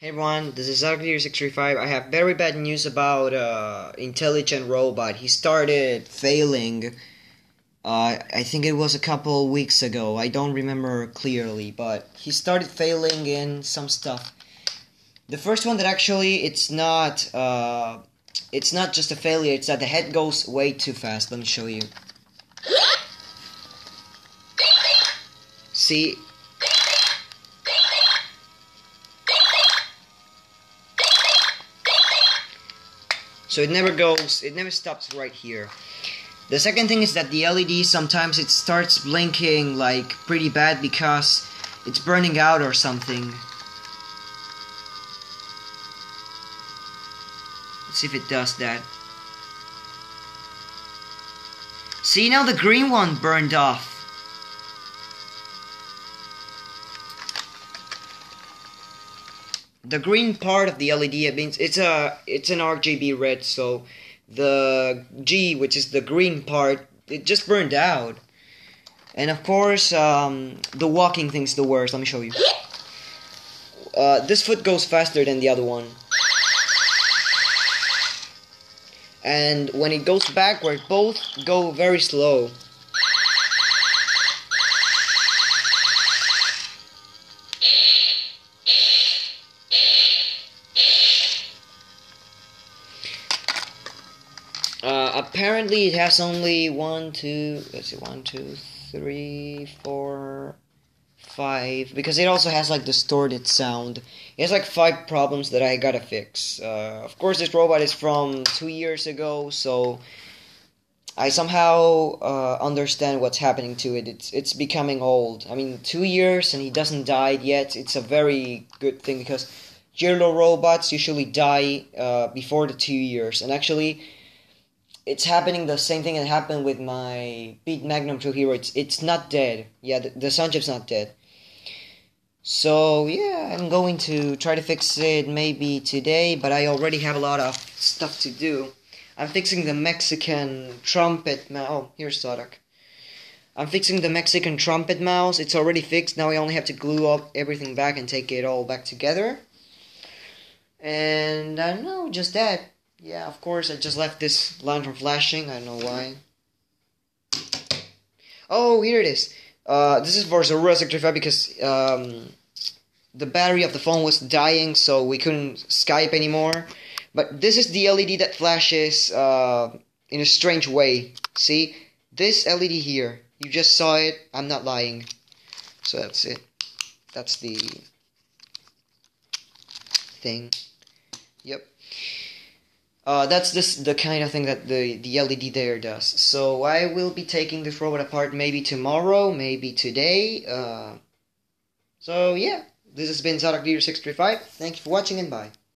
Hey everyone, this is Zadakleader635. I have very bad news about uh, Intelligent Robot. He started failing. Uh, I think it was a couple weeks ago. I don't remember clearly, but he started failing in some stuff. The first one that actually it's not uh, it's not just a failure. It's that the head goes way too fast. Let me show you. See, So it never goes, it never stops right here. The second thing is that the LED sometimes it starts blinking like pretty bad because it's burning out or something. Let's see if it does that. See now the green one burned off. The green part of the LED means it's a it's an RGB red, so the G, which is the green part, it just burned out. And of course, um, the walking thing's the worst. Let me show you. Uh, this foot goes faster than the other one. And when it goes backward, both go very slow. Apparently, it has only one, two. Let's see, one, two, three, four, five. Because it also has like distorted sound. It has like five problems that I gotta fix. Uh, of course, this robot is from two years ago, so I somehow uh, understand what's happening to it. It's it's becoming old. I mean, two years and he doesn't die yet. It's a very good thing because Jirlo robots usually die uh, before the two years, and actually it's happening the same thing that happened with my Beat Magnum True Hero. It's it's not dead. Yeah, the, the not dead. So yeah, I'm going to try to fix it maybe today, but I already have a lot of stuff to do. I'm fixing the Mexican trumpet mouse. Oh, here's Sodak. I'm fixing the Mexican trumpet mouse. It's already fixed. Now I only have to glue up everything back and take it all back together. And I know, just that. Yeah, of course, I just left this lantern flashing. I don't know why. Oh, here it is. Uh, this is for Zorua Sector 5 because um, the battery of the phone was dying, so we couldn't Skype anymore. But this is the LED that flashes uh, in a strange way. See? This LED here. You just saw it. I'm not lying. So that's it. That's the thing. Yep. Uh, that's this the kind of thing that the the LED there does. So I will be taking this robot apart maybe tomorrow, maybe today. Uh, so yeah, this has been Zadakleader635. Thank you for watching and bye.